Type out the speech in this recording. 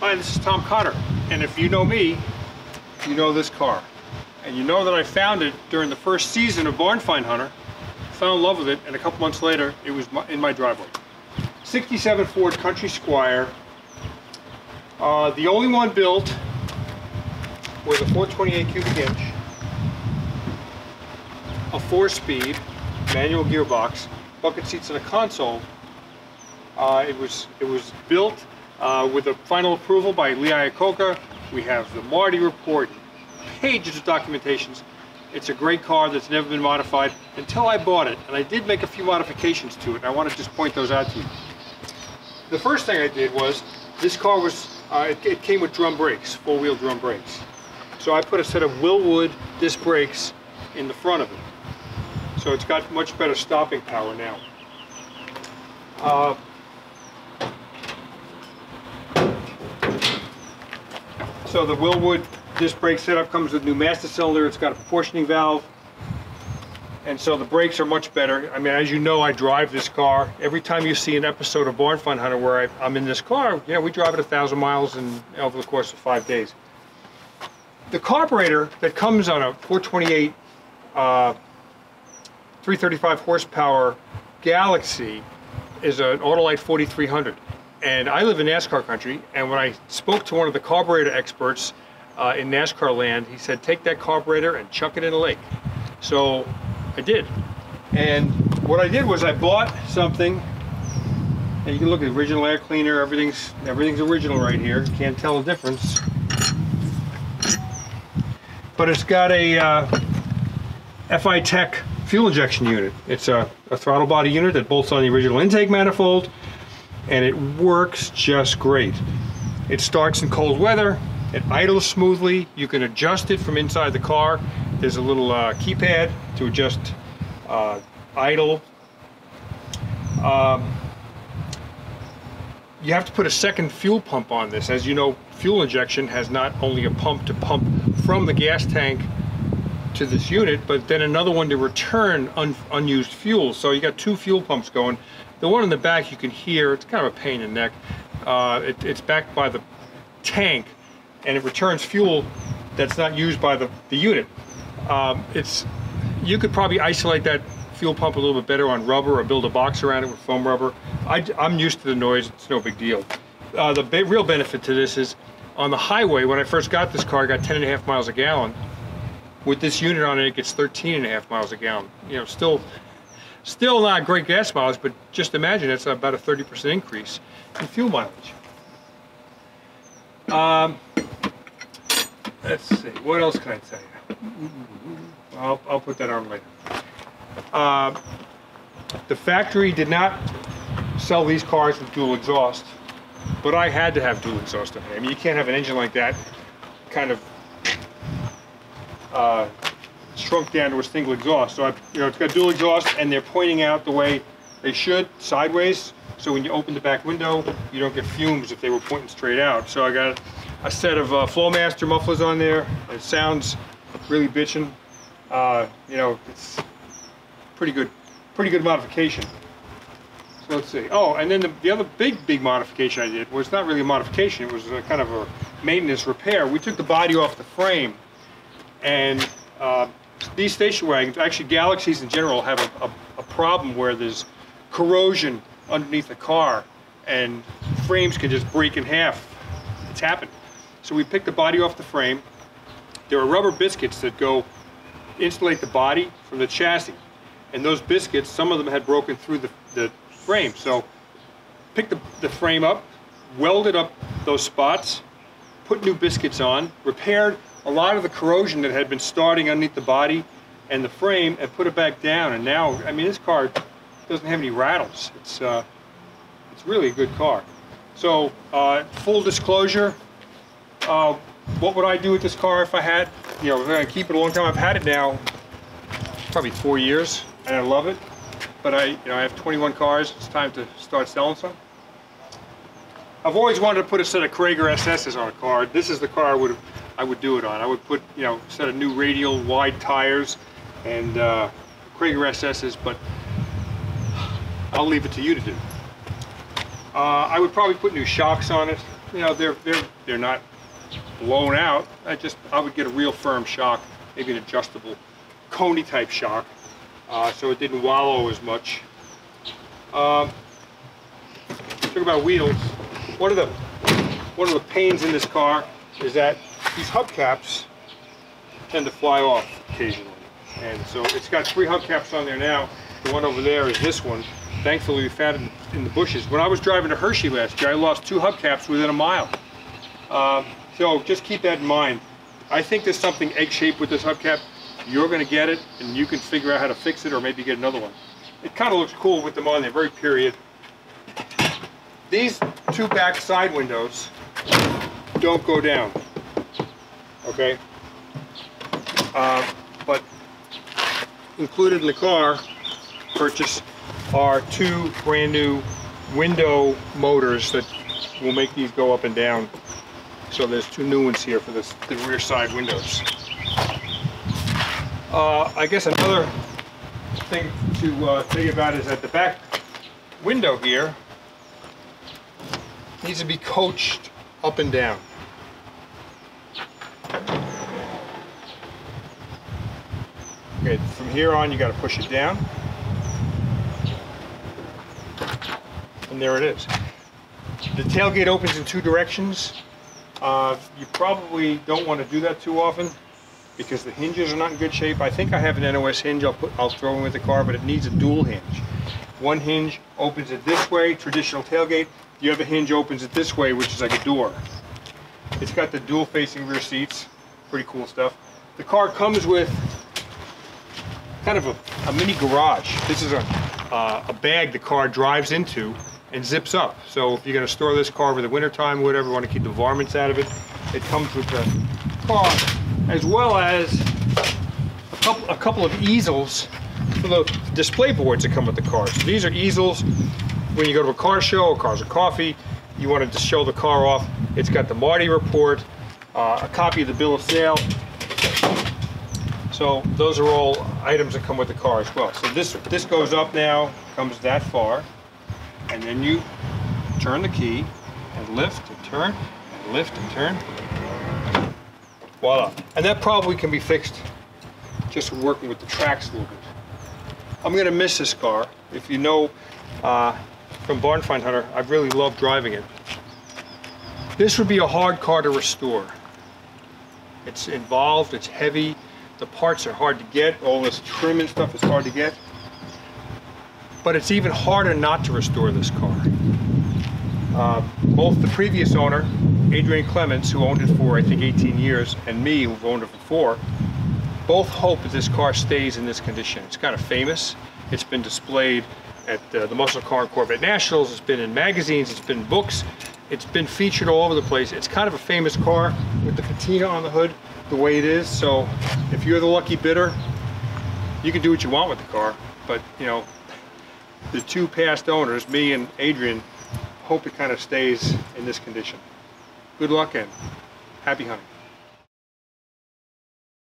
Hi, this is Tom Cotter, and if you know me, you know this car. And you know that I found it during the first season of Barn Find Hunter, fell in love with it, and a couple months later, it was in my driveway. 67 Ford Country Squire, uh, the only one built with a 428 cubic inch, a four-speed manual gearbox, bucket seats, and a console. Uh, it was it was built uh, with a final approval by Lee Iacocca. We have the Marti report, pages of documentations. It's a great car that's never been modified until I bought it. And I did make a few modifications to it, I want to just point those out to you. The first thing I did was, this car was, uh, it, it came with drum brakes, four-wheel drum brakes. So I put a set of Wilwood disc brakes in the front of it. So it's got much better stopping power now. Uh, So the Wilwood disc brake setup comes with new master cylinder. It's got a proportioning valve. And so the brakes are much better. I mean, as you know, I drive this car. Every time you see an episode of Barn Find Hunter where I, am in this car, yeah, we drive it a thousand miles in, over the course of five days. The carburetor that comes on a 428 uh, 335 horsepower Galaxie is an Autolite 4300 and I live in NASCAR country, and when I spoke to one of the carburetor experts uh, in NASCAR land, he said, take that carburetor and chuck it in a lake. So I did. And what I did was I bought something, and you can look at the original air cleaner, everything's, everything's original right here. Can't tell the difference. But it's got a uh, FiTech fuel injection unit. It's a, a throttle body unit that bolts on the original intake manifold and it works just great. It starts in cold weather, it idles smoothly, you can adjust it from inside the car. There's a little uh, keypad to adjust uh, idle. Um, you have to put a second fuel pump on this. As you know, fuel injection has not only a pump to pump from the gas tank to this unit, but then another one to return un unused fuel. So you got two fuel pumps going. The one in the back you can hear, it's kind of a pain in the neck. Uh, it, it's backed by the tank and it returns fuel that's not used by the, the unit. Um, it's You could probably isolate that fuel pump a little bit better on rubber or build a box around it with foam rubber. I, am used to the noise, it's no big deal. Uh, the real benefit to this is on the highway, when I first got this car, I got 10 and a half miles a gallon. With this unit on it, it gets 13 and a half miles a gallon. You know, still Still not great gas mileage, but just imagine it's about a 30% increase in fuel mileage. Um, let's see, what else can I tell you? I'll, I'll put that on later. Uh, the factory did not sell these cars with dual exhaust, but I had to have dual exhaust on it. I mean, you can't have an engine like that kind of uh, shrunk down to a single exhaust. So I, you know, it's got dual exhaust and they're pointing out the way they should, sideways. So when you open the back window, you don't get fumes if they were pointing straight out. So I got a set of uh, Flowmaster mufflers on there. It sounds really bitchin'. Uh, you know, it's pretty good, pretty good modification. So let's see. Oh, and then the, the other big, big modification I did was not really a modification. It was a kind of a maintenance repair. We took the body off the frame and uh, these station wagons, actually Galaxies in general, have a, a, a, problem where there's corrosion underneath the car and frames can just break in half. It's happened. So we picked the body off the frame. There are rubber biscuits that go insulate the body from the chassis. And those biscuits, some of them had broken through the, the frame. So picked the, the frame up, welded up those spots, put new biscuits on, repaired a lot of the corrosion that had been starting underneath the body and the frame and put it back down. And now, I mean, this car doesn't have any rattles. It's, uh, it's really a good car. So, uh, full disclosure, uh, what would I do with this car if I had, you know, gonna keep it a long time. I've had it now probably four years and I love it. But I, you know, I have 21 cars. It's time to start selling some. I've always wanted to put a set of Cragar SS's on a car. This is the car I would I would do it on. I would put you know set of new radial wide tires and uh, Cragar SS's, but I'll leave it to you to do. Uh, I would probably put new shocks on it. you know, they're, they're, they're not blown out. I just, I would get a real firm shock, maybe an adjustable Koni type shock, uh, so it didn't wallow as much. Um, talk about wheels. One of the, one of the pains in this car is that these hubcaps tend to fly off occasionally. And so it's got three hubcaps on there now. The one over there is this one. Thankfully, we found it in the bushes. When I was driving to Hershey last year, I lost two hubcaps within a mile. Um, so just keep that in mind. I think there's something egg-shaped with this hubcap. You're going to get it, and you can figure out how to fix it or maybe get another one. It kind of looks cool with them on there, very period. These two back side windows don't go down, okay? Uh, but included in the car purchase are two brand new window motors that will make these go up and down. So there's two new ones here for this, the rear side windows. Uh, I guess another thing to uh, think about is that the back window here needs to be coached up and down. Okay, from here on you got to push it down. And there it is. The tailgate opens in two directions. Uh, you probably don't want to do that too often because the hinges are not in good shape. I think I have an NOS hinge I'll, put, I'll throw in with the car, but it needs a dual hinge. One hinge opens it this way, traditional tailgate. The other hinge opens it this way, which is like a door. It's got the dual facing rear seats. Pretty cool stuff. The car comes with kind of a, a mini garage. This is a, uh, a bag the car drives into and zips up. So if you're going to store this car for the winter time, whatever, want to keep the varmints out of it, it comes with the car, as well as a couple, a couple of easels for the display boards that come with the car. So these are easels when you go to a car show, Cars or Coffee, you want to show the car off. It's got the Marti report, uh, a copy of the bill of sale. So those are all items that come with the car as well. So this this goes up now, comes that far, and then you turn the key and lift and turn and lift and turn. Voila. And that probably can be fixed just working with the tracks a little bit. I'm gonna miss this car. If you know uh, from Barn Find Hunter, I've really loved driving it. This would be a hard car to restore. It's involved, it's heavy, the parts are hard to get, all this trim and stuff is hard to get. But it's even harder not to restore this car. Uh, both the previous owner, Adrian Clements, who owned it for I think 18 years, and me, who've owned it for four, both hope that this car stays in this condition. It's kind of famous. It's been displayed at uh, the Muscle Car and Corvette Nationals. It's been in magazines. It's been books. It's been featured all over the place. It's kind of a famous car with the patina on the hood the way it is. So if you're the lucky bidder, you can do what you want with the car. But, you know, the two past owners, me and Adrian, hope it kind of stays in this condition. Good luck and happy hunting.